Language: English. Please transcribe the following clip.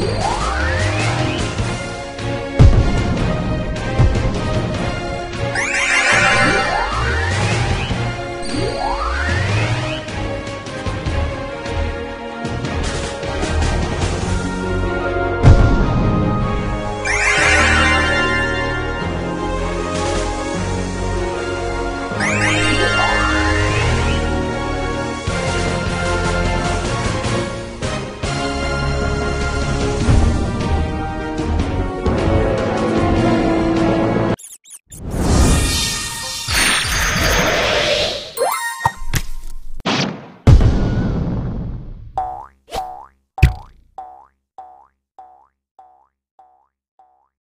Yeah.